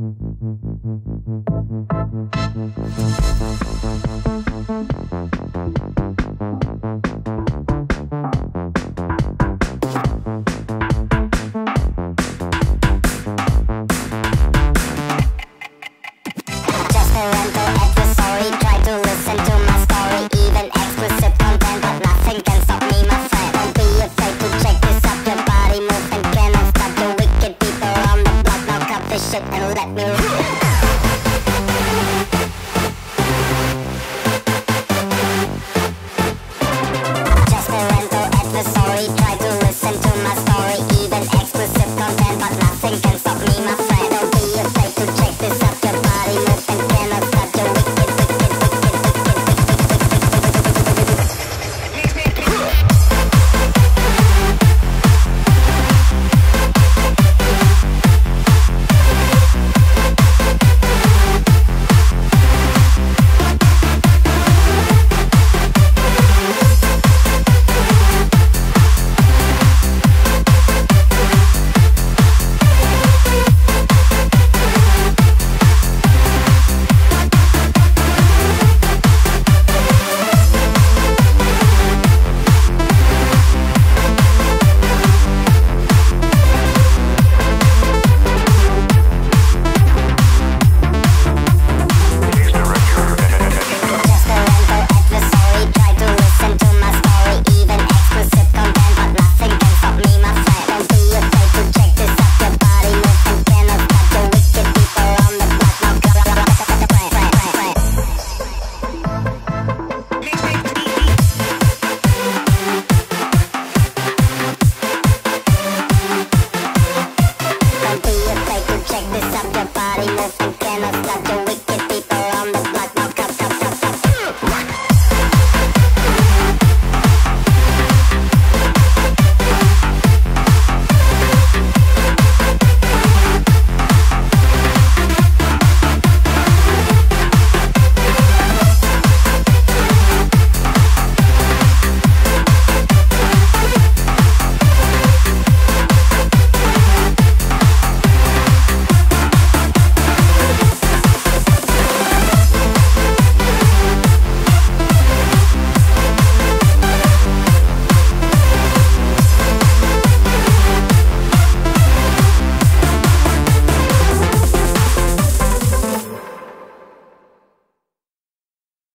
Thank you. Shit and let me.